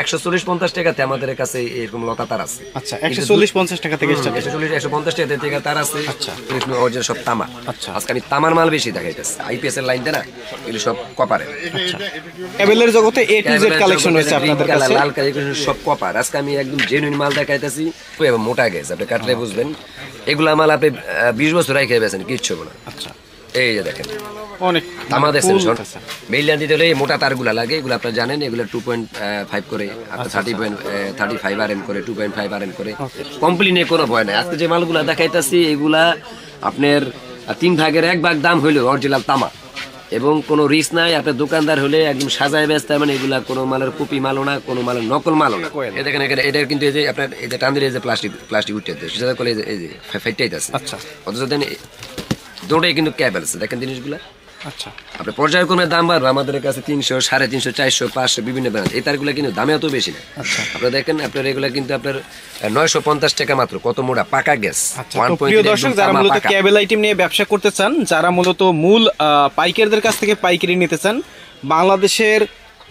একশো চল্লিশ পঞ্চাশ টাকাতে আমাদের কাছে এরকম লতা তার আছে। আচ্ছা একশো চল্লিশ পঞ্চাশ টাকা থেকে একশো চল্লিশ একশো পঞ্চাশ টাকা থেকে তার আছে। আচ্ছা। অরিজিনাল সব তামা। আচ্ছা। আজকে আমি তামার মাল বেশি দেখাইতেছি। আইপিএস এর লাইনটা না এগুলো সব কপারের কেবেলের জগতে এ টু জেড কালেকশন রয়েছে আপনাদের কাছে। লাল কালার সব কপার আজকে আমি একদম জেনুইন মাল দেখাইতেছি। মোটা গেছে আপনি কাটলে বুঝবেন। এগুলা মাল আপনি বিশ বছর রাখে বেছেন কিচ্ছু না। আচ্ছা। এই যে দেখেন। অনেক শোন দিতে হলে মোটা তারগুলা লাগে এগুলো আপনারা জানেন এগুলো টু পয়েন্ট ফাইভ করে thirty point thirty five R M করে two point five R M করে। কোনো ভয় নাই। আজকে যে মালগুলা দেখাইতেছি এগুলা আপনার তিন ভাগের এক ভাগ দাম হইল অরিজিনাল তামা এবং কোনো রিস্ক নাই আপনার দোকানদার হলে একদম সাজায় ব্যস্ত মানে এগুলা কোনো মালের কপি মালও না কোনো মালের নকল মালও না। এই দেখেন এখানে এটা কিন্তু এই যে আপনার এই যে টান দিলে এই যে প্লাস্টিক প্লাস্টিক উঠতে সেটা করে এই যে- আছে আচ্ছা। অথচ দেন দৌড়ে কিন্তু ক্যাব আছে দেখেন জিনিসগুলা। আচ্ছা। আপনার পর্যায়ক্রমে দাম বাড়বে আমাদের কাছে তিনশো সাড়ে তিনশো চারশো পাঁচশো বিভিন্ন ব্র্যান্ড এই তারগুলো কিন্তু দামে অত বেশি না। আচ্ছা। আপনারা দেখেন আপনার এগুলা কিন্তু আপনার নয়শো পঞ্চাশ টাকা মাত্র কত মোটা পাকা গ্যাস আচ্ছা প্রিয় দর্শক যারা মূলত ক্যাবেল আইটেম নিয়ে ব্যবসা করতে চান যারা মূলত মূল পাইকারদের কাছ থেকে পাইকারি নিতে চান বাংলাদেশের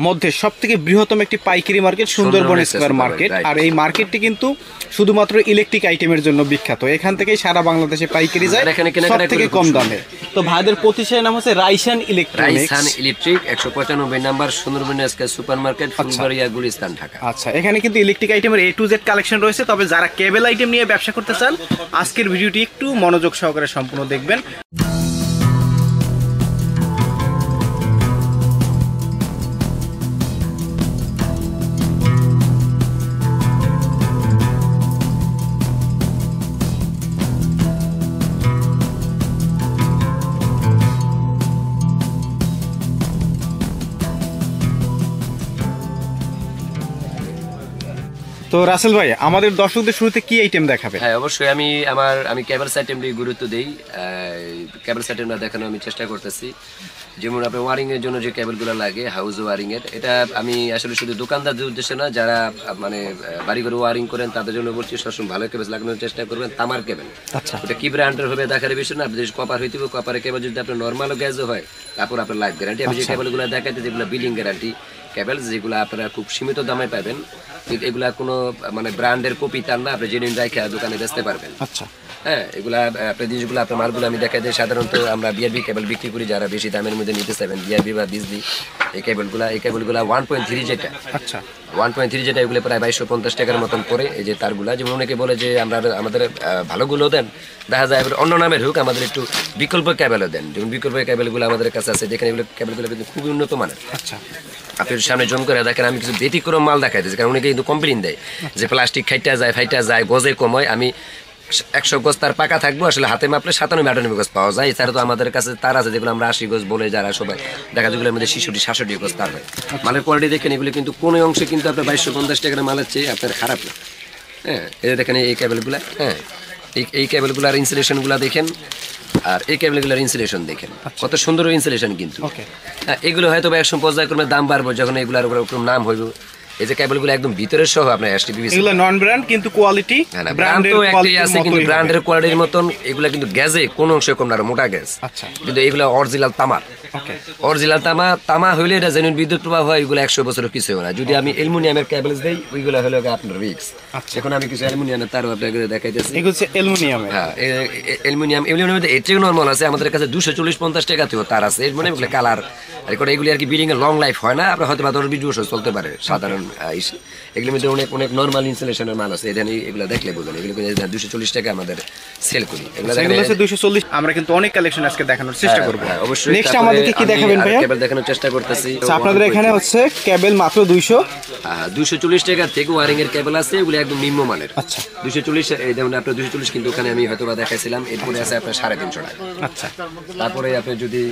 মধ্যে সব থেকে বৃহত্তম একটি পাইকারি মার্কেট সুন্দরবন স্কোয়ার মার্কেট। আর এই মার্কেটটি কিন্তু শুধুমাত্র ইলেকট্রিক আইটেমের জন্য বিখ্যাত। এখান থেকেই সারা বাংলাদেশে পাইকারি যায় সব কেনাকাটা থেকে কম দামে। তো ভাইদের প্রতিষ্ঠানের নাম হচ্ছে রাইসান ইলেকট্রনিক্স রাইসান ইলেকট্রিক একশো পঁচানব্বই number Sundarban super market. Fulbaria Gulistan Dhaka. আচ্ছা এখানে কিন্তু ইলেকট্রিক আইটেমের এ টু জেড কালেকশন রয়েছে তবে যারা কেবল আইটেম নিয়ে ব্যবসা করতে চান আজকের ভিডিওটি একটু মনোযোগ সহকারে সম্পূর্ণ দেখবেন। তো রাসেল ভাই আমাদের দর্শকদের শুরুতে কি আইটেম দেখাবে? হ্যাঁ অবশ্যই আমি আমার আমি কেবল সাইটেমটি গুরুত্ব দিই। কেবল সাইটেমটা দেখানোর আমি চেষ্টা করতেছি। যেমন আপনার ওয়ারিং এর জন্য যে কেবলগুলো লাগে হাউস ওয়ারিং এর এটা আমি আসলে শুধু দোকানদারদের উদ্দেশ্যে না যারা মানে আহ, বাড়িঘরে ওয়ারিং করেন তাদের জন্য বলছি সবসময় ভালো কেবল লাগানোর চেষ্টা করবেন তামার কেবল আচ্ছা। ওটা কি ব্র্যান্ডের হবে দেখার বিষয় না আপনি যদি কপার হইতে হবে কপারের কেবল যদি আপনার নর্মাল গ্যাসও হয় তারপর আপনার লাইফ গ্যারান্টি আমি যে কেবলগুলো দেখাইতে যেগুলো বিলিং গ্যারান্টি কেবল যেগুলো আপনারা খুব সীমিত দামে পাবেন। কিন্তু এগুলা কোনো মানে ব্র্যান্ডের কপি তার না আপনি জেনুইন রাখা দোকানে বেচতে পারবেন। আচ্ছা। হ্যাঁ এগুলা আপনার জিনিসগুলো আপনার মালগুলো আমি দেখাই দিই। সাধারণত আমরা বিআরবি কেবল বিক্রি করি যারা বেশি দামের মধ্যে নিতে চাইবেন। বিআরবি বা বিজলি এই কেবলগুলা এই কেবলগুলা ওয়ান পয়েন্ট থ্রি যেটা আচ্ছা। ওয়ান পয়েন্ট থ্রি যেটা এগুলো প্রায় বাইশশো পঞ্চাশ টাকার মতন পড়ে এই যে তারগুলা। যেমন অনেকে বলে যে আমরা আমাদের ভালোগুলো দেন দেখা যায় অন্য নামের হোক আমাদের একটু বিকল্প ক্যাবেলও দেন। যেমন বিকল্প ক্যাবেলগুলো আমাদের কাছে আছে যেখানে এগুলো ক্যাবেলগুলো কিন্তু খুবই উন্নত মানের। আচ্ছা। আপনি সামনে জম করে দেখেন আমি কিছু ব্যতিক্রম মাল দেখাইতেছি কারণ অনেকে কিন্তু কমপ্লেন দেয় যে প্লাস্টিক খাইটা যায় ফাইটা যায় গজে কম হয় আমি একশো গজ তার পাকা থাকব আসলে হাতে মাপলে সাতানব্বই আটানব্বই গজ পাওয়া যায়। এছাড়া তো আমাদের কাছে তার আছে যেগুলো আমরা আশি গজ বলে যারা সবাই দেখা যেগুলোর মধ্যে শিশুটি সাতষট্টি গজ তার হয়। মালের কোয়ালিটি দেখেন এগুলো কিন্তু কোনো অংশে কিন্তু আপনার বাইশশো পঞ্চাশ টাকার মালের চেয়ে আপনার খারাপ না। হ্যাঁ এই দেখেন এই কেবলগুলা হ্যাঁ এই এই কেবলগুলার ইনসুলেশনগুলা দেখেন আর এই কেবলগুলার ইনসুলেশন দেখেন। কত সুন্দর ইনসুলেশন কিন্তু। হ্যাঁ, এগুলো হয়তো একসময় পর্যায়ক্রমে দাম বাড়বো যখন এগুলোর উপর নাম হইব। এই যে কেবলগুলো একদম ভিতরের সহ আপনার এসটিপিভি এগুলো নন ব্র্যান্ড কিন্তু কোয়ালিটি ব্র্যান্ড ব্র্যান্ডের আছে কিন্তু ব্র্যান্ডের কোয়ালিটির মতন এগুলো কিন্তু গ্যাজে কোন অংশে কম না মোটা গ্যাস আচ্ছা। কিন্তু এগুলো অরিজিনাল তামার। অরিজিনাল তামা তামা হইলে এটা জেনুইন বিদ্যুৎ প্রবাহ হয় এগুলো একশো বছরের কিছু হয় না যদি আমি অ্যালুমিনিয়ামের দেই ওইগুলো হলো আপনার রিক্স আচ্ছা। এখন আমি কিছু অ্যালুমিনিয়ামের তারও আপনাকে দেখাইতেছি। এগুলো হচ্ছে অ্যালুমিনিয়ামের। হ্যাঁ অ্যালুমিনিয়াম অ্যালুমিনিয়ামের মধ্যে নর্মাল আছে আমাদের কাছে দুশো চল্লিশ পঞ্চাশ তার আছে। এর মানে এগুলো কালার এগুলি আর কি বিল্ডিং এর লং লাইফ হয় না আপনার হয়তো বা দশ বিশ বছর চলতে পারে সাধারণ মধ্যে অনেক অনেক নর্মাল ইনস্টলেশনের মাল আছে। এখানে এগুলো দেখলে বুঝবেন এগুলো দুশো চল্লিশ টাকা আমাদের সেল করি। এগুলো এগুলো দুইশো চল্লিশ আমরা কিন্তু অনেক কালেকশন আজকে দেখানোর চেষ্টা হ্যাঁ, করব। হ্যাঁ, অবশ্যই। নেক্সট তারপরে আমাদেরকে কি দেখাবেন ভাইয়া? কেবল দেখানোর চেষ্টা করতেছি। আচ্ছা, আপনাদের এখানে হচ্ছে কেবল মাত্র দুইশো। দুশো চল্লিশ টাকা থেকে ওয়ারিং এর কেবল আছে এগুলো একদম নিম্ন আচ্ছা। দুশো চল্লিশ এই যেমন আপনার দুশো চল্লিশ কিন্তু ওখানে আমি হয়তো দেখাইছিলাম এরপরে আছে আপনার সাড়ে তিনশো টাকা। আচ্ছা। তারপরে আপনি যদি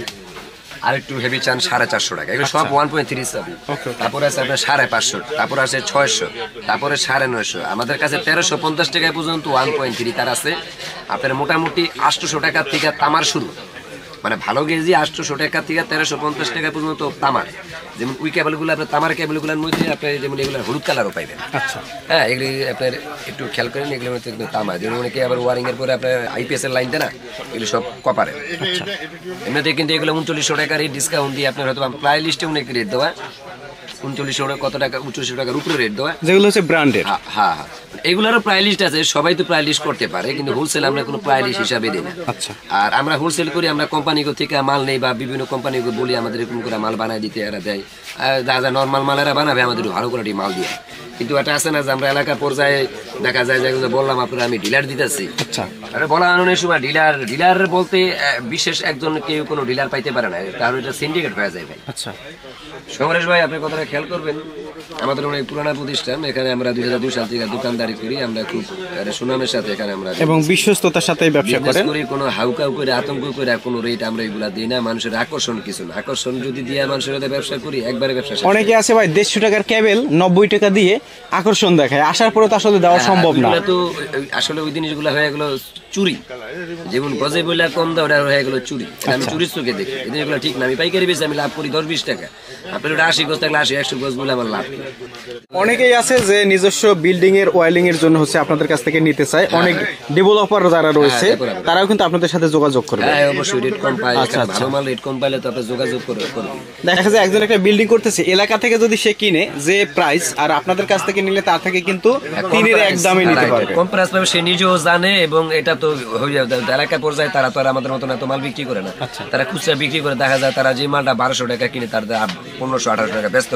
আরেকটু হেভি চান সাড়ে চারশো টাকা। এগুলো সব ওয়ান পয়েন্ট থ্রি সাবি। Okay, okay. তারপরে আছে আপনার সাড়ে পাঁচশো তারপরে আছে ছয়শো তারপরে সাড়ে নয়শো। আমাদের কাছে তেরোশো পঞ্চাশ টাকা পর্যন্ত ওয়ান পয়েন্ট থ্রি তার আছে। আপনার মোটামুটি আটশোশো টাকার থেকে তামার শুরু। মানে ভালো কেজি আটশোশো টাকা থেকে তেরোশো পঞ্চাশ টাকা পর্যন্ত তামার। যেমন উই কেবলগুলো আপনার তামার কেবলগুলোর মধ্যে আপনার যেমন এগুলো হলুদ কালারও পাইবেন। আচ্ছা। হ্যাঁ এগুলি আপনার একটু খেয়াল করেন এগুলো একদম তামা যেমন অনেকে আবার ওয়ারিংয়ের পরে আপনার আইপিএস এর লাইনটা না এগুলো সব কপারের এমনিতে কিন্তু এগুলো উনচল্লিশশো টাকার ডিসকাউন্ট দিয়ে আপনার হয়তো প্রায় লিস্টে অনেক রেট দেওয়া। উনচল্লিশশো টাকা কত টাকা? উনচল্লিশশো টাকার উপরে রেট দেওয়া। যেগুলো হচ্ছে ব্র্যান্ডেড হ্যাঁ হ্যাঁ এগুলোরও প্রায় লিস্ট আছে সবাই তো প্রায় লিস্ট করতে পারে কিন্তু হোলসেল আমরা কোনো প্রায় লিস্ট হিসাবে দিই না। আচ্ছা। আর আমরা হোলসেল করি আমরা কোম্পানি থেকে মাল নেই বা বিভিন্ন কোম্পানিকে বলি আমাদের এরকম করে মাল বানায় দিতে এরা দেয়। যা যা নর্মাল মাল এরা বানাবে আমাদের ভালো কোয়ালিটি মাল দিয়ে। কিন্তু এটা আছে না যে আমরা এলাকা পর্যায়ে দেখা যায় যেগুলো বললাম আপনারা আমি ডিলার দিতেছি। আচ্ছা। আরে বলা আননের সময় ডিলার ডিলার বলতে বিশেষ একজন কেউ কোনো ডিলার পাইতে পারে না। কারণ এটা সিন্ডিকেট হয়ে যায় ভাই। আচ্ছা। সমরেশ ভাই আপনি কথাটা খেয়াল করবেন। আমাদের অনেক পুরানা প্রতিষ্ঠান এখানে আমরা দুই হাজার দুই সাল থেকে দোকানদারি করি আমরা খুব সুনামের সাথে এখানে আমরা এবং বিশ্বস্ততার সাথে ব্যবসা করেন? করি কোনো হাউকাউ করে আতঙ্ক করে কোনো রেট আমরা এগুলা দিই না মানুষের আকর্ষণ কিছু না। আকর্ষণ যদি দিয়ে মানুষের সাথে ব্যবসা করি একবারে ব্যবসা অনেকে আছে ভাই দেড়শো টাকার কেবল নব্বই টাকা দিয়ে আকর্ষণ দেখায় আসার পরে তো আসলে দেওয়া সম্ভব না। তো আসলে ওই জিনিসগুলো হয়ে গেলো চুরি। যেমন গজে বইলা কম দাও ওটা হয়ে গেলো চুরি। আমি চুরির চোখে দেখি। এই জিনিসগুলো ঠিক না। আমি পাইকারি বেশি আমি লাভ করি দশ বিশ টাকা। আপনার ওটা আশি গজ থাকলে আশি একশো গজ বলে আমার লাভ অনেকেই আছে যে নিজস্ব বিল্ডিং এর ওয়াইলিং এর জন্য হচ্ছে আপনাদের কাছ থেকে নিতে চায়। অনেক ডেভেলপার যারা রয়েছে হ্যাঁ, তারাও কিন্তু আপনাদের সাথে যোগাযোগ করবে। হ্যাঁ অবশ্যই রেট কম পাই আচ্ছা, আচ্ছা। ভালো মাল রেট কম পাইলে তো আপনি যোগাযোগ করে করবেন দেখা যায় একজন একটা বিল্ডিং করতেছে এলাকা থেকে যদি সে কিনে যে প্রাইস আর আপনাদের কাছ থেকে নিলে তার থেকে কিন্তু তিনের এক দামে নিতে পারবে। কম প্রাইস পাবে সে নিজেও জানে এবং এটা তো হয়ে এলাকা পর্যায়ে তারা তো আর আমাদের মতন এত মাল বিক্রি করে না। আচ্ছা। তারা খুচরা বিক্রি করে দেখা যায় তারা যে মালটা বারোশো টাকা কিনে তার পনেরোশো আঠারোশো টাকা ব্যস্ত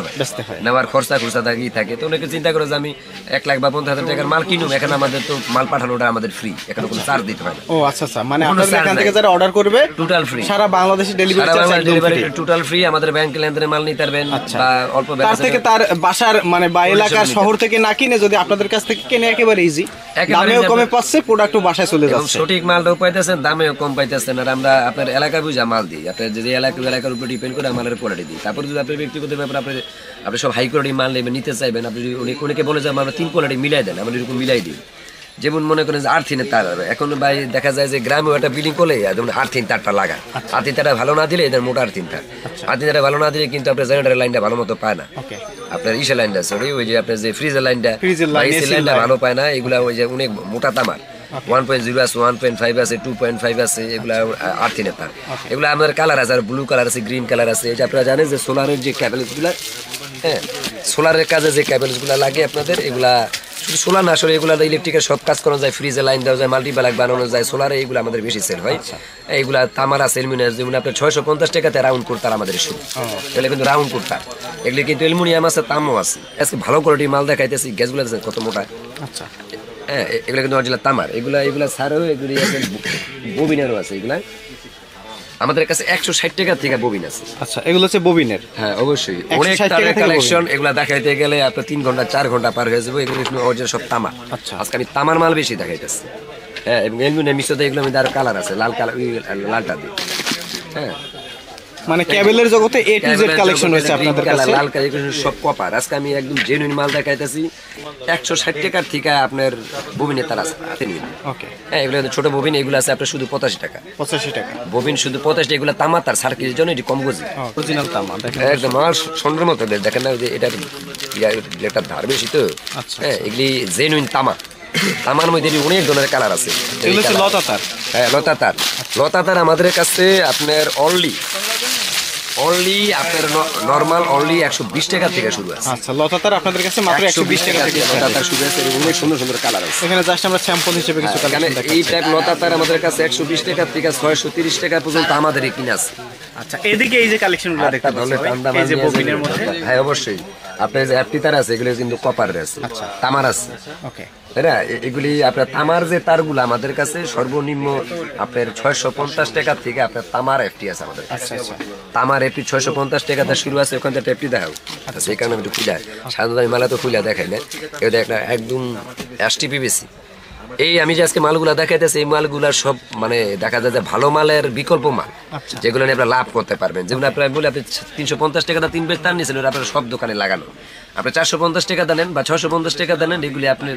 হয়। নেওয়ার খরচা খুচরা থাকি থাকে। তো অনেকে চিন্তা করে যে আমি এক লাখ বা পঞ্চাশ হাজার টাকার মাল কিনুম এখানে আমাদের তো মাল পাঠানোটা আমাদের ফ্রি এখানে কোনো চার্জ দিতে হয় না। ও আচ্ছা আচ্ছা। মানে আপনাদের এখান থেকে যারা অর্ডার করবে টোটাল ফ্রি সারা বাংলাদেশে delivery charge delivery total free আমাদের ব্যাংক লেনদেনে মাল নিতে পারবেন আচ্ছা। বা অল্প তার থেকে তার বাসার মানে বা এলাকার শহর থেকে না কিনে যদি আপনাদের কাছ থেকে কেনে একেবারে ইজি দামেও কমে পাচ্ছে প্রোডাক্টও বাসায় চলে এবং সঠিক মালটাও পাইতেছেন দামেও কম পাইতেছেন। আর আমরা আপনার এলাকা বুঝা মাল দিই। আপনার যে এলাকা এলাকার উপর ডিপেন্ড করে আমাদের কোয়ালিটি দিই। তারপর যদি আপনি ব্যক্তিগত ব্যাপার আপনি আপনি সব হাই কোয়ালিটি মাল নেবেন নিতে চাইবেন আপনি যদি অনেক অনেকে বলে যে আমরা তিন কোয়ালিটি মিলাই দেন আমরা এরকম মিলাই দিই। যেমন মনে করেন যে আর্থিনের তার এখন ভাই দেখা যায় যে গ্রামে একটা বিল্ডিং করলে যেমন আর্থিন তারটা লাগায়। আর্থিন তারটা ভালো না দিলে এদের মোটা আর্থিন তার। আর্থিন তারটা ভালো না দিলে কিন্তু আপনার জেনারেটার লাইনটা ভালো মতো পায় না। আপনার ইসে লাইনটা সরি ওই যে আপনার যে ফ্রিজের লাইনটা ফ্রিজের লাইনটা ভালো পায় না এগুলা ওই যে অনেক মোটা তামার। ওয়ান পয়েন্ট জিরো আছে ওয়ান পয়েন্ট ফাইভ আছে টু পয়েন্ট ফাইভ আছে এগুলা এগুলা আমাদের কালার আছে আর ব্লু কালার আছে গ্রিন কালার আছে। যে আপনারা জানেন যে সোলারের যে ক্যাবেলসগুলা হ্যাঁ সোলারের কাজে যে ক্যাবেলসগুলা লাগে আপনাদের এগুলা শুধু সোলার না আসলে এগুলা ইলেকট্রিকের সব কাজ যায় ফ্রিজে লাইন দেওয়া যায় বানানো যায় সোলারে এগুলো আমাদের বেশি সেল হয়। এইগুলা তামার আছে এলমিনিয়াম যেমন আপনার ছয়শো পঞ্চাশ টাকাতে রাউন্ড করতার আমাদের শুরু এগুলো কিন্তু রাউন্ড করতার এগুলি কিন্তু অ্যালুমিনিয়াম আছে তামও আছে। আজকে ভালো কোয়ালিটির মাল দেখাইতেছি গ্যাসগুলো কত মোটা। আচ্ছা। হ্যাঁ এগুলো কিন্তু অরিজিনাল তামার। এগুলা এগুলা ছাড়াও এগুলি আছে ববিনেরও আছে এগুলা। আমাদের কাছে একশো ষাট টাকা থেকে ববিন আছে। আচ্ছা এগুলো হচ্ছে ববিনের? হ্যাঁ অবশ্যই। 160 অনেক তারের কালেকশন এগুলা দেখাইতে গেলে আপনার তিন ঘণ্টা চার ঘণ্টা পার হয়ে যাবে। এগুলো অরিজিনাল সব তামা আচ্ছা। আজকে আমি তামার মাল বেশি দেখাইতেছি। হ্যাঁ এবং এলমিনিয়াম মিশ্রতে এগুলো মধ্যে আরও কালার আছে লাল কালার লালটা দিয়ে। হ্যাঁ মানে ক্যাবেলের জগতে এ টু জেড কালেকশন হয়েছে আপনাদের কাছে। লাল এগুলো সব কপার আজকে আমি একদম জেনুইন মাল দেখাইতেছি। একশো ষাট টাকার থেকে আপনার ববিনের তার আছে ওকে হ্যাঁ এগুলো ছোট ববিন এগুলো আছে আপনার শুধু পঁচাশি টাকা। পঁচাশি টাকা। ববিন শুধু পঁচাশি এগুলো তামা তার সার্কিটের জন্য এটি কম গজি। অরিজিনাল তামা দেখেন একদম আমার স্বর্ণের মতো দেখেন না যে এটা একটা ধার বেশি তো। আচ্ছা, হ্যাঁ এগুলি জেনুইন তামা। তামার মধ্যে অনেক ধরনের কালার আছে। এগুলো হচ্ছে লতা তার। হ্যাঁ লতা তার। লতা আমাদের কাছে আপনার অনলি অনলি আপনার নর্মাল অনলি একশো বিশ টাকা থেকে শুরু আছে। আচ্ছা লতা তার আপনাদের কাছে মাত্র একশো বিশ টাকা থেকে শুরু আছে। এবং অনেক সুন্দর সুন্দর কালার আছে। এখানে জাস্ট আমরা স্যাম্পল হিসেবে কিছু কালেকশন এই টাইপ লতা তার আমাদের কাছে একশো বিশ টাকা থেকে ছয়শো তিরিশ টাকা পর্যন্ত আমাদের কিনে আছে। আচ্ছা এদিকে এই যে কালেকশনগুলো দেখতে একটা এই যে ববিনের মধ্যে। হ্যাঁ অবশ্যই। আপনার যে অ্যাপটি তার আছে এগুলো কিন্তু কপার আছে। আচ্ছা। তামার আছে। ওকে। তাই না? এগুলি আপনার তামার যে তারগুলো আমাদের কাছে সর্বনিম্ন আপনার ছয়শো পঞ্চাশ টাকা থেকে আপনার তামার এফটি আছে আমাদের কাছে। আচ্ছা আচ্ছা। তামার ছয়শো পঞ্চাশ টাকাতে শুরু আছে ওখান থেকে এফটি দেখাও সেই কারণে আমি একটু খুলে সাধারণত আমি মালা তো খুলে দেখাই না এটা একটা একদম এসটিপি বেশি। এই আমি যে আজকে মালগুলা দেখাইতেছি এই মালগুলা সব মানে দেখা যায় যে ভালো মালের বিকল্প মাল আচ্ছা। যেগুলো নিয়ে আপনারা লাভ করতে পারবেন। যেমন আপনার বলে আপনি তিনশো পঞ্চাশ টাকা তিন বেশ তার নিয়েছেন ওটা আপনার সব দোকানে লাগানো। আপনি চারশো পঞ্চাশ টাকা দেন বা ছশো পঞ্চাশ টাকা দেন এগুলি আপনি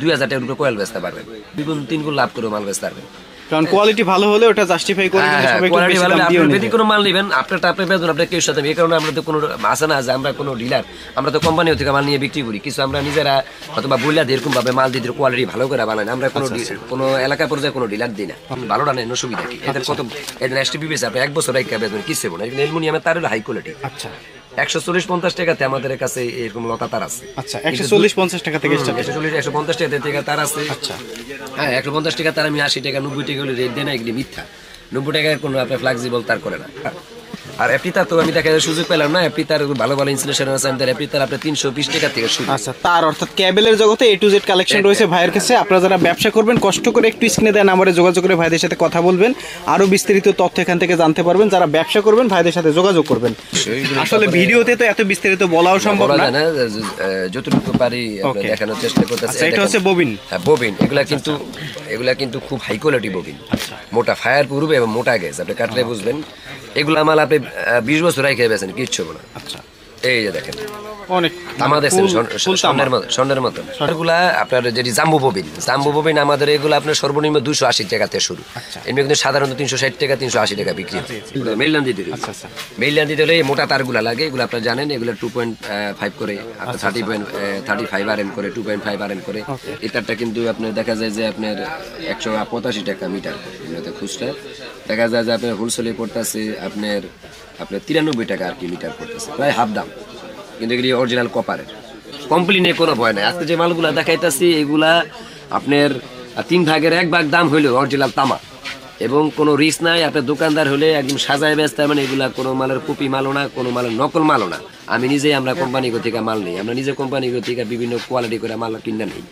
দুই হাজার টাকার উপরে কোয়েল বেচতে পারবেন। দুই গুণ তিন গুণ লাভ করে মাল বেচতে পারবেন। কারণ কোয়ালিটি ভালো হলে ওটা জাস্টিফাই করে হ্যাঁ, হ্যাঁ, একটু বেশি ভালো আপনি যদি কোনো মাল নেবেন আপনারটা আপনি বেতন আপনার কেউ সাথে এই কারণে আমরা তো কোনো আসে না যে আমরা কোনো ডিলার আমরা তো কোম্পানি থেকে মাল নিয়ে বিক্রি করি। কিছু আমরা নিজেরা অথবা বইলা এরকম ভাবে মাল দিয়ে কোয়ালিটি ভালো করে বানাই। আমরা কোনো আচ্ছা, ডি- কোনো এলাকা পর্যায়ে কোনো ডিলার দিই না। ভালোটা নেই সুবিধা কি? এদের কত এদের এসটি বিবেছে আপনি এক বছর এক বেতন কি সেবন এলমুনিয়ামের তার হাই কোয়ালিটি আচ্ছা। একশো চল্লিশ পঞ্চাশ টাকাতে আমাদের কাছে এরকম লতা তার আছে। আচ্ছা একশো চল্লিশ পঞ্চাশ টাকা থেকে একশো চল্লিশ একশো পঞ্চাশ টাকা তার আছে। আচ্ছা। হ্যাঁ একশো পঞ্চাশ টাকা তার আমি আশি টাকা নব্বই টাকা হলে রেট দেয় না এগুলি মিথ্যা। নব্বই টাকার কোনো আপনার ফ্লেক্সিবল তার করে না। আর তার তো আমি দেখা সুযোগ পেলাম না। এপি তার ভালো ভালো ইনস্টলেশন আছে আমি তার আপনার তিনশো বিশ টাকা থেকে শুরু। আচ্ছা তার অর্থাৎ ক্যাবেলের জগতে এ টু জেড কালেকশন রয়েছে ভাইয়ের কাছে। আপনারা যারা ব্যবসা করবেন কষ্ট করে একটু স্ক্রিনে দেন নাম্বারে যোগাযোগ করে ভাইদের সাথে কথা বলবেন। আরও বিস্তারিত তথ্য এখান থেকে জানতে পারবেন। যারা ব্যবসা করবেন ভাইদের সাথে যোগাযোগ করবেন। আসলে ভিডিওতে তো এত বিস্তারিত বলাও সম্ভব না। যতটুকু পারি দেখানোর চেষ্টা করতেছি। আচ্ছা, এটা হচ্ছে ববিন। হ্যাঁ ববিন। এগুলা কিন্তু এগুলা কিন্তু খুব হাই কোয়ালিটি ববিন। মোটা ফায়ার প্রুফ এবং মোটা গ্যাস আপনি কাটলে বুঝবেন। এগুলা মাল আপনি বিশ বছর রাইখে বেছেন কিচ্ছু না। আচ্ছা। এই যে দেখেন। অনেক তামা। স্বর্ণের মতো স্বর্ণের মতো এগুলা আপনার যেটি জাম্বু ববিন জাম্বু ববিন আমাদের এগুলো আপনার সর্বনিম্ন দুশো আশি টাকা থেকে শুরু। আচ্ছা। এমনি কিন্তু সাধারণত তিনশো ষাট টাকা তিনশো আশি টাকা বিক্রি মেইলান দিতে আচ্ছা, আচ্ছা। মেইলান দিতে হলে মোটা তারগুলা লাগে এগুলো আপনার জানেন এগুলো টু পয়েন্ট ফাইভ করে thirty point thirty five R M করে two point five R M করে এই তারটা কিন্তু আপনার দেখা যায় যে আপনার একশো পঁচাশি টাকা মিটার খুচরা। দেখা যায় যে আপনার হোলসেলে পড়তেছে আপনার আপনার তিরানব্বই টাকা আর কি মিটার পড়তেছে প্রায় হাফ দাম। কিন্তু এগুলি অরিজিনাল কপারের কমপ্লেনে কোনো ভয় নাই। আজকে যে মালগুলা দেখাইতেছি, এগুলা আপনার তিন ভাগের এক ভাগ দাম হইল অরিজিনাল তামা। এবং কোনো রিস্ক নাই আপনার দোকানদার হলে একদম সাজায় ব্যস্ত মানে এগুলা কোনো মালের কপি মালো না, কোনো মালের নকল মালও না। আমি নিজেই আমরা কোম্পানি থেকে মাল নেই। আমরা নিজে কোম্পানি থেকে বিভিন্ন কোয়ালিটি করে মাল কিনে নেই।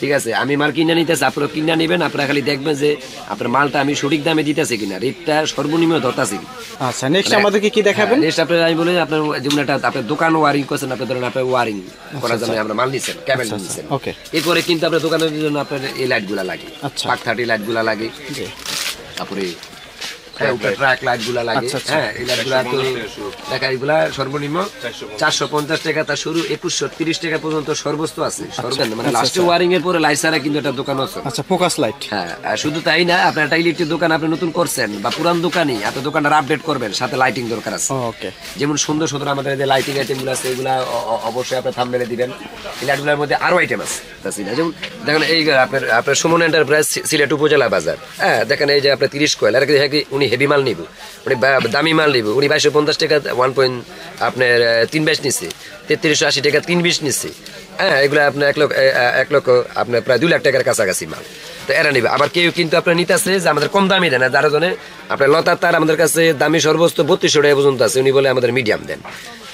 ঠিক আছে? আমি মাল কিনে নিতেছি আপনারা কিনে নেবেন আপনারা খালি দেখবেন যে আপনার মালটা আমি সঠিক দামে দিতেছি কিনা রেটটা সর্বনিম্ন ধরতাছি। আচ্ছা নেক্সট আমাদেরকে কি দেখাবেন? নেক্সট আপনার আমি বলি আপনার যেমন একটা আপনার দোকান ওয়ারিং করছেন আপনি ধরেন আপনার ওয়ারিং করার জন্য আমরা মাল নিচ্ছেন ক্যাবেল নিচ্ছেন। okay. এরপরে কিন্তু আপনার দোকানের জন্য আপনার এই লাইটগুলা লাগে। আচ্ছা। পাক থার্টি লাইটগুলা লাগে জি। তারপরে ট্রাক লাইট লাগে। আচ্ছা, আচ্ছা। হ্যাঁ এই লাইট তো দেখা এগুলা সর্বনিম্ন চারশো পঞ্চাশ। টাকা তা শুরু একুশশো তিরিশ টাকা পর্যন্ত সর্বোচ্চ আছে। মানে লাস্টে ওয়ারিং এর পরে লাইট ছাড়া কিন্তু একটা দোকান আছে। আচ্ছা ফোকাস লাইট হ্যাঁ শুধু তাই না আপনার একটা ইলেকট্রিক দোকান আপনি নতুন করছেন বা পুরান দোকানই আপনি দোকানটা আপডেট করবেন সাথে লাইটিং দরকার আছে। ওকে যেমন সুন্দর সুন্দর আমাদের যে লাইটিং আইটেমগুলো আছে এগুলা অবশ্যই আপনি থাম মেরে দিবেন। এই লাইটগুলোর মধ্যে আরও আইটেম আছে। যেমন দেখেন এই আপনার আপনার সুমন এন্টারপ্রাইজ সিলেট উপজেলা বাজার। হ্যাঁ দেখেন এই যে আপনার তিরিশ কয়েল আর কি উনি হেভি মাল নিব। উনি দামি মাল নিব। উনি বাইশশো পঞ্চাশ টাকা ওয়ান পয়েন্ট আপনার তিন বাইশ নিচ্ছে তেত্রিশশো আশি টাকা, তিন বিশ নিচ্ছে হ্যাঁ এগুলো আপনার এক লক্ষ এক লক্ষ আপনার প্রায় দুই লাখ টাকার কাছাকাছি মাল। তো এরা নিবে। আবার কেউ কিন্তু আপনার নিতেছে যে আমাদের কম দামি দেন। যারা জনে, আপনার লতার তার আমাদের কাছে দামি সর্বোচ্চ বত্রিশশো টাকা পর্যন্ত আছে। উনি বলে আমাদের মিডিয়াম দেন।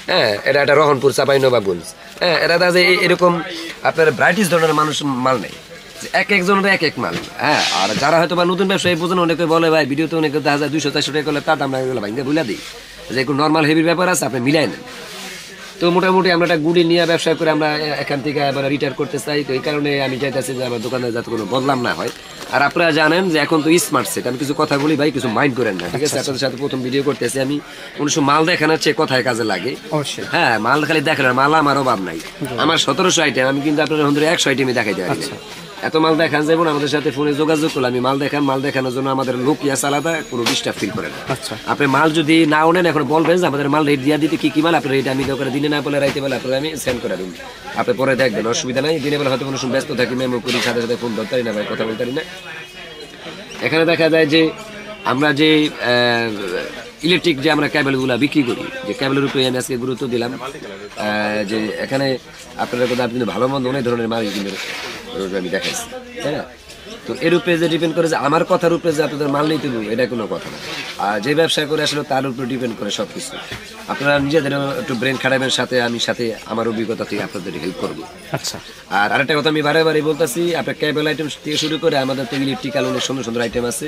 হ্যাঁ এটা একটা রহনপুর চাপাই নবাবগঞ্জ হ্যাঁ দেখা যায় এরকম আপনার ব্রাইটিস ধরনের মানুষ মাল নেই। এক একজনের এক এক মাল। হ্যাঁ আর যারা হয়তো বা নতুন ব্যবসায়ী বোঝেন অনেকে বলে ভাই ভিডিওতে অনেকে দেখা যায় দুইশো চারশো টাকা করলে তার দাম ভাইঙ্গা বুঝলা দিই। যে একটু নর্মাল হেভির ব্যাপার আছে আপনি মিলাই নেন। তো মোটামুটি আমরা একটা গুড়ি নিয়ে ব্যবসা করে আমরা এখান থেকে রিটায়ার করতে চাই। তো এই কারণে আমি চাইতেছি যে আমার দোকানে যাতে কোনো বদলাম না হয়। আর আপনারা জানেন যে এখন তো স্মার্ট সেট আমি কিছু কথা বলি ভাই কিছু মাইন্ড করেন না ঠিক আছে? আপনাদের সাথে প্রথম ভিডিও করতেছি আমি। কোনো সময় মাল দেখানোর চেয়ে কথায় কাজে লাগে। হ্যাঁ মাল খালি দেখালেন মাল আমার অভাব নাই। আমার সতেরোশো আইটেম আমি কিন্তু আপনার এখন একশো আইটেমই দেখাইতে পারি। এত মাল দেখান যাব না আমাদের সাথে ফোনে যোগাযোগ করলে আমি মাল দেখান মাল দেখানোর জন্য আমাদের লোক ইয়াস আলাদা কোনো ডিস্টার্ব ফিল করে না। আচ্ছা। আপনি মাল যদি না ওনেন এখন বলবেন যে আমাদের মাল রেট দিয়া দিতে কি কি মাল আপনার রেট আমি করে দিনে না বলে রাইতে বলে আপনার আমি সেন্ড করে দিন আপনি পরে দেখবেন অসুবিধা নাই দিনে বেলা হয়তো কোনো সময় ব্যস্ত থাকি মেমো করি সাথে সাথে ফোন ধরতে না ভাই কথা বলতে না। এখানে দেখা যায় যে আমরা যে ইলেকট্রিক যে আমরা ক্যাবেলগুলো বিক্রি করি, যে ক্যাবেলের উপরে আমি আজকে গুরুত্ব দিলাম যে এখানে আপনারা কথা, আপনি ভালো মন্দ অনেক ধরনের মাল কিন্তু আমি দেখাইছি, তাই না? তো এর উপরে যে ডিপেন্ড করে যে আমার কথার উপরে যে আপনাদের মাল নিতে দেবো এটা কোনো কথা না। আর যে ব্যবসা করে আসলে তার উপরে ডিপেন্ড করে সব কিছু আপনারা নিজেদের একটু ব্রেন খাটাবেন সাথে আমি সাথে আমার অভিজ্ঞতা থেকে আপনাদের হেল্প করব। আচ্ছা। আর আরেকটা কথা আমি বারে বারে বলতেছি আপনার ক্যাবেল আইটেম থেকে শুরু করে আমাদের তো ইলেকট্রিক্যাল অনেক সুন্দর সুন্দর আইটেম আছে।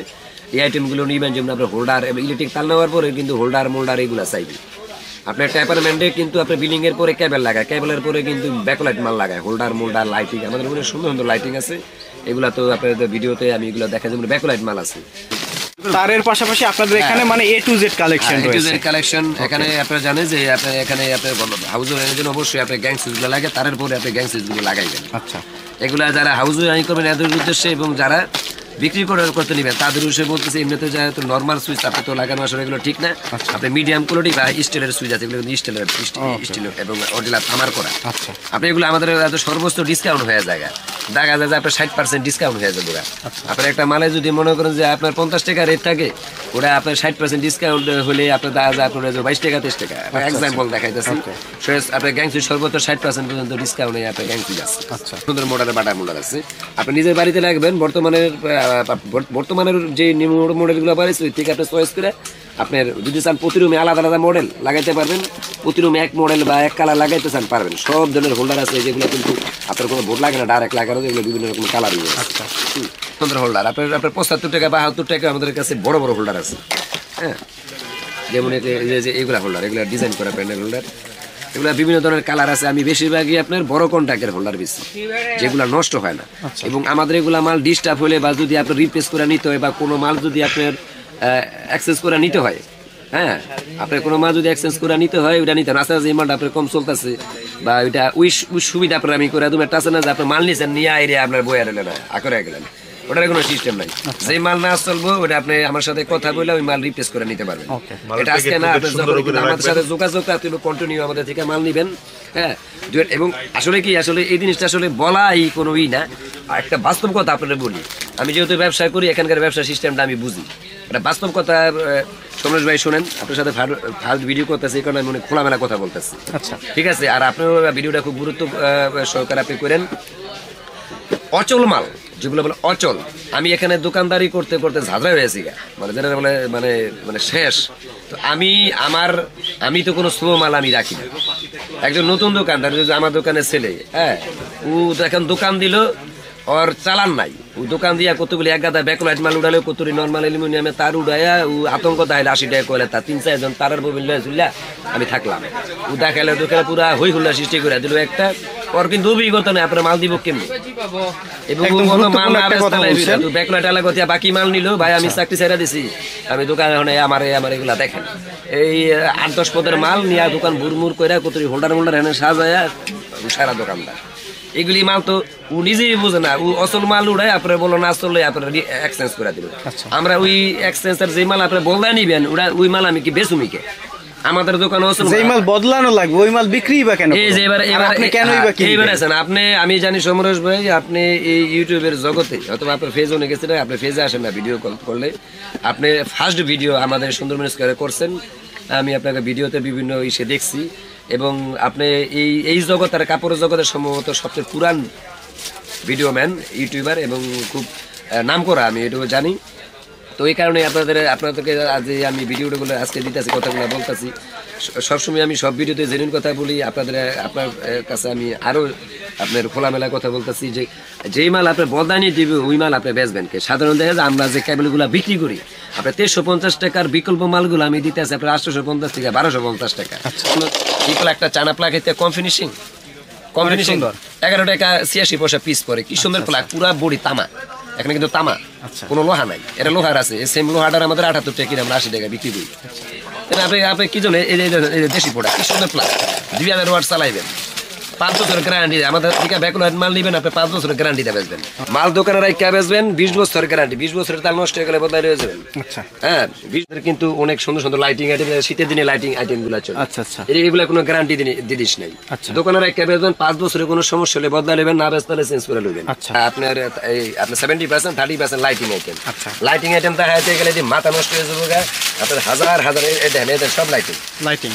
এই আইটেমগুলো নিবেন যেমন আপনার হোল্ডার এবং ইলেকট্রিক তাল নেওয়ার পরে কিন্তু হোল্ডার মোল্ডার এগুলো চাইবে আপনার অ্যাপার্টমেন্টে কিন্তু আপনার বিল্ডিং এর পরে ক্যাবেল লাগায়। ক্যাবেলের পরে কিন্তু ব্যাকলাইট মাল লাগায়। হোল্ডার মোল্ডার লাইটিং আমাদের অনেক সুন্দর সুন্দর লাইটিং আছে। এগুলা তো আপনাদের ভিডিওতে আমি এগুলো দেখা যেমন ব্যাকলাইট মাল আছে। তারের পাশাপাশি আপনাদের এখানে মানে এ টু জেড কালেকশন রয়েছে। এ টু জেড কালেকশন এখানে আপনারা জানেন যে আপনার এখানে আপনার হাউস জন্য অবশ্যই আপনার গ্যাং সুইচগুলো লাগে তারের পরে আপনি গ্যাং সুইচগুলো লাগাইবেন আচ্ছা। এগুলা যারা হাউস ওয়ারিং করবেন এদের উদ্দেশ্যে এবং যারা বিক্রি করে করতে নিবেন। তাদের উসে বলতেছে এমনিতে যা তো নর্মাল সুইচ আপনি তো লাগানো আসলে এগুলো ঠিক না। আপনি মিডিয়াম কোয়ালিটি বা স্টিলের সুইচ আছে এগুলো স্টিলের স্টিল এবং অরিজিনাল থামার করা। আচ্ছা। আপনি এগুলো আমাদের এত সর্বোচ্চ ডিসকাউন্ট হয়ে যায় দেখা যায় যে আপনার ষাট পার্সেন্ট ডিসকাউন্ট হয়ে যাবে আপনার একটা মালে যদি মনে করেন যে আপনার পঞ্চাশ টাকা রেট থাকে ওটা আপনার ষাট পার্সেন্ট ডিসকাউন্ট হলে আপনার দেখা যায় আপনার বাইশ টাকা তেইশ টাকা। এক্সাম্পল দেখাইতেছি। সে- আপনার গ্যাংসি সর্বোচ্চ ষাট পার্সেন্ট পর্যন্ত ডিসকাউন্টে আপনার গ্যাংসি আছে। আচ্ছা। সুন্দর মডেলের বাটার মডেল আছে। আপনি নিজের বাড়িতে লাগবেন বর্তমানের বর্তমানের যে নিউ মডেলগুলো বাড়িয়েছে ওই থেকে আপনি চয়েস করে আপনার যদি চান প্রতি রুমে আলাদা আলাদা মডেল লাগাইতে পারবেন প্রতি রুমে এক মডেল বা এক কালার লাগাইতে চান পারবেন। সব ধরনের হোল্ডার আছে যেগুলো কিন্তু আপনার কোনো বোর্ড লাগে না ডাইরেক্ট লাগানো যেগুলো বিভিন্ন রকম কালার আচ্ছা। সুন্দর হোল্ডার আপনার আপনার পঁচাত্তর টাকা বাহাত্তর টাকা আমাদের কাছে বড় বড় হোল্ডার আছে। হ্যাঁ। যেমন যে- এইগুলা হোল্ডার এগুলা ডিজাইন করা প্যান্ডেল হোল্ডার এগুলা বিভিন্ন ধরনের কালার আছে। আমি বেশিরভাগই আপনার বড় কন্ট্যাক্টের হোল্ডার বেশি যেগুলা নষ্ট হয় না। এবং আমাদের এগুলা মাল ডিস্টার্ব হলে বা যদি আপনার রিপ্লেস করে নিতে হয় বা কোনো মাল যদি আপনার অ্যাক্সেস করে নিতে হয়। হ্যাঁ? আপনার কোনো মাল যদি এক্সচেঞ্জ করে নিতে হয়, ওইটা নিতে হবে যে আস্তে মালটা আপনার কম চলতেছে। বা ওইটা ওই সুবিধা আপনার আমি করে তুমি একটা আছে না যে আপনার মাল নিয়েছেন নিয়ে আইরে আপনার বইয়া না। আকরে গেলেন। ওটার কোনো সিস্টেম নাই। যে মাল না চলবো ওটা আপনি আমার সাথে কথা বলে ওই মাল রিপ্লেস করে নিতে পারবেন। এটা আজকে না আপনি যখন আমাদের সাথে যোগাযোগ আপনি কন্টিনিউ আমাদের থেকে মাল নিবেন হ্যাঁ? এবং আসলে কি আসলে এই জিনিসটা আসলে বলাই কোনো ই না। আর একটা বাস্তব কথা আপনাদের বলি। আমি যেহেতু ব্যবসা করি এখানকার ব্যবসা সিস্টেমটা আমি বুঝি। এটা বাস্তব কথা সমরেশ ভাই শোনেন আপনার সাথে ফার্স্ট ভিডিও করতেছি এই কারণে আমি অনেক খোলামেলা কথা বলতেছি। আচ্ছা। ঠিক আছে? আর আপনার ভিডিওটা খুব গুরুত্ব আহ, সহকারে আপনি করেন। অচল মাল যেগুলো বলে অচল। আমি এখানে দোকানদারি করতে করতে ঝাঁঝরা হয়েছি। মানে যেটা বলে মানে মানে শেষ। তো আমি, আমার, আমি তো কোনো স্লো মাল আমি রাখি না। একজন নতুন দোকানদার আমার দোকানে ছেলে হ্যাঁ ও তো এখন দোকান দিল ওর চালান নাই ও দোকান দিয়া কতগুলি এক গাদা ব্যাকলাইট মাল উড়ালে কতগুলি নর্মাল অ্যালুমিনিয়ামে তার উড়াইয়া ও আতঙ্ক তাহলে আশি টাকা কয়লা তার তিন চারজন তারের ববিল লয়ে চুল্লা আমি থাকলাম ও দেখালে দোকানে পুরা হই হুল্লা সৃষ্টি করে দিল একটা ওর কিন্তু অভিজ্ঞতা নেই আপনার মাল দিব কেমনি এবং মাল। ব্যাকলাইট কথা বাকি মাল নিল ভাই আমি চাকরি ছেড়ে দিছি আমি দোকান এখন আমার আমার এগুলা দেখেন এই আট দশ পদের মাল নিয়ে দোকান বুরমুর করে কতরি হোল্ডার মোল্ডার এনে সাজায়া সারা দোকানদার এগুলি মাল তো ও নিজেই বুঝে না। ও অসল মাল উড়ায় আপনার বলো না আসলে আপনার এক্সচেঞ্জ করে দিল আচ্ছা। আমরা ওই এক্সচেঞ্জের যে মাল আপনি বলদা নিবেন ওরা ওই মাল আমি কি বেচুমিকে? আমাদের দোকানে অসল যেই মাল। বদলানো লাগবে ওই মাল বিক্রি বা কেন এই যে এবার এবার আপনি কেনই বা কি এইবার আছেন আপনি আমি জানি সমরেশ ভাই আপনি এই ইউটিউবের জগতে অথবা আপনার ফেজ অনেক গেছিলেন আপনি ফেজে আসেন না ভিডিও কল করলে। আপনি ফার্স্ট ভিডিও আমাদের সুন্দরবন স্কোয়ারে করছেন। আমি আপনাকে ভিডিওতে বিভিন্ন ইসে দেখছি। এবং আপনি এই এই জগতের কাপড়ের জগতের সম্ভবত সবচেয়ে পুরান ভিডিও ম্যান ইউটিউবার এবং খুব নাম করা আমি এটুকু জানি। তো এই কারণে আপনাদের, আপনাদেরকে আজ আমি ভিডিওগুলো আজকে দিতেছি, কথাগুলো বলতেছি। সবসময় আমি সব ভিডিওতে জেনুইন কথা বলি আপনাদের আপনার কাছে আমি আরও আপনার খোলামেলা কথা বলতেছি যে যেই মাল আপনার বদানি দিবে ওই মাল আপনি বেচবেন কে? সাধারণ দেখা যায় আমরা যে কেবলগুলো বিক্রি করি আপনার তেরোশো পঞ্চাশ টাকার বিকল্প মালগুলো আমি দিতে আছি আপনার আটশোশো পঞ্চাশ টাকা বারোশো পঞ্চাশ টাকা। বিকল একটা চানা প্লাগ এতে কম ফিনিশিং কম ফিনিশিং। এগারো টাকা ছিয়াশি পয়সা পিস পরে। কি সুন্দর প্লাগ পুরা বড়ি তামা। এখানে কিন্তু তামা। আচ্ছা। কোনো লোহা নাই। এটা লোহার আছে। সেম লোহাটার আমাদের আঠাত্তর টাকা কিনে আমরা আশি টাকা বিক্রি করি। আপনি আপনি কি জন্য এই দেশি পোড়া কি সুন্দর প্লাস দুই হাজার ওয়াট চালাইবেন। পাঁচ বছরের গ্যারান্টি দেয়। আমাদের থেকে ব্যাকলাইট মাল নিবেন আপনি পাঁচ বছরের গ্যারান্টি দিয়ে বেচবেন। মাল দোকানে রাখা বেচবেন বিশ বছরের গ্যারান্টি বিশ বছরের তার নষ্ট হয়ে গেলে বদলাই রয়ে যাবেন। আচ্ছা। হ্যাঁ বিশ বছরের কিন্তু অনেক সুন্দর সুন্দর লাইটিং আইটেম শীতের দিনে লাইটিং আইটেমগুলো চলে। আচ্ছা আচ্ছা। এগুলা কোনো গ্যারান্টি দিদিস নাই। আচ্ছা। দোকানের একটা বেচবেন পাঁচ বছরে কোনো সমস্যা হলে বদলা নেবেন না বেচতে চেঞ্জ করে নেবেন আচ্ছা। আপনার এই আপনার seventy percent thirty percent lighting item আচ্ছা। লাইটিং আইটেম দেখাইতে গেলে যে মাথা নষ্ট হয়ে যাব আপনার হাজার হাজার দেখেন সব লাইটিং লাইটিং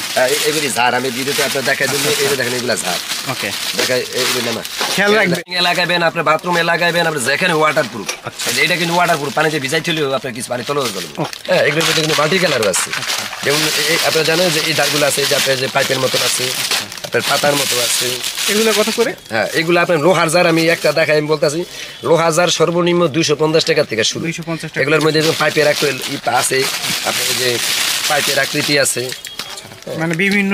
এগুলি ঝাড় আমি ভিডিওতে আপনার দেখাই দিন এই যে দেখেন এগুলা ঝাড়। ওকে দেখাই এইগুলি না খেয়াল রাখবেন। লাগাবেন আপনার বাথরুমে লাগাবেন আপনার যেখানে ওয়াটার প্রুফ আচ্ছা। এটা কিন্তু ওয়াটার প্রুফ পানিতে ভিজাই চলেও আপনার কিছু পানি তলেও চলবে হ্যাঁ এগুলোর মধ্যে কিন্তু মাল্টি কালারও আছে। আচ্ছা। যেমন আপনারা জানেন যে এই দাগগুলো আছে যে আপনার যে পাইপের মতন আছে আচ্ছা। আপনার পাতার মতো আছে। এগুলো কত করে? হ্যাঁ এগুলো আপনার লোহার জার আমি একটা দেখাই আমি বলতেছি লোহার জার সর্বনিম্ন দুইশো পঞ্চাশ টাকা থেকে শুরু। এগুলোর মধ্যে পাইপের একটা আছে আপনার যে পাইপের আকৃতি আছে। মানে বিভিন্ন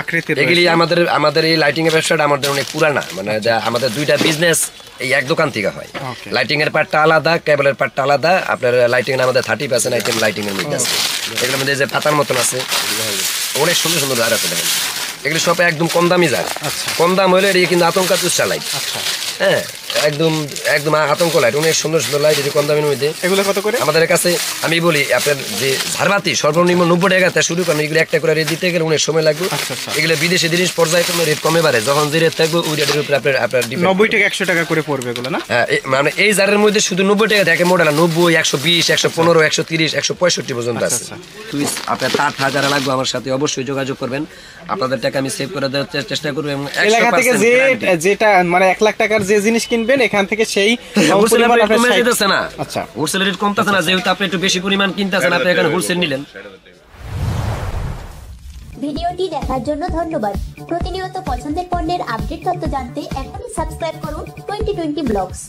আকৃতির এগুলি আমাদের আমাদের এই লাইটিং এর ব্যবসাটা আমাদের অনেক পুরানা। মানে যা আমাদের দুইটা বিজনেস এই এক দোকান থেকে হয়। লাইটিং এর পার্টটা আলাদা কেবলের পার্টটা আলাদা। আপনার লাইটিং এর আমাদের থার্টি পার্সেন্ট আইটেম লাইটিং এর মধ্যে আছে। এগুলোর মধ্যে যে পাতার মতন আছে অনেক সুন্দর সুন্দর জার আছে দেখেন। এগুলো সব একদম কম দামি জার আচ্ছা। কম দাম হলে এটা কিন্তু আতঙ্কা চুষা লাইট হ্যাঁ। একদম একদম আতঙ্ক লাইট অনেক সুন্দর সুন্দর লাইট এটি কম দামের মধ্যে। এগুলো কত করে? আমাদের কাছে আমি বলি আপনার যে ঝাড়বাতি সর্বনিম্ন নব্বই টাকা তা শুরু করেন এগুলো একটা করে রেট দিতে গেলে অনেক সময় লাগবে। আচ্ছা, আচ্ছা। এগুলো বিদেশি জিনিস পর্যায়ক্রমে রেট কমে বাড়ে। যখন যে রেট থাকবে ওই রেটের উপরে আপনার আপনার নব্বই। থেকে একশো টাকা করে পড়বে এগুলো না? হ্যাঁ, মানে এই জারের মধ্যে শুধু নব্বই টাকা নব্বই একশো বিশ একশো পনেরো একশো তিরিশ একশো পঁয়ষট্টি পর্যন্ত আছে। আচ্ছা। আপনার তার লাগবে আমার সাথে অবশ্যই যোগাযোগ করবেন। আপনাদের টাকা আমি সেভ করে দেওয়ার চেষ্টা করব এবং এলাকা থেকে যে যেটা মানে এক লাখ টাকার যে জিনিস কিনবেন এখান থেকে সেই হোলসেল না। আচ্ছা। হোলসেল রেট কমতেছে না যেহেতু আপনি একটু বেশি পরিমাণ কিনতেছেন আপনি এখানে হোলসেল নিলেন। ভিডিওটি দেখার জন্য ধন্যবাদ। প্রতিনিয়ত পছন্দের পণ্যের আপডেট তথ্য জানতে এখনই সাবস্ক্রাইব করুন টোয়েন্টি টোয়েন্টি ব্লগস।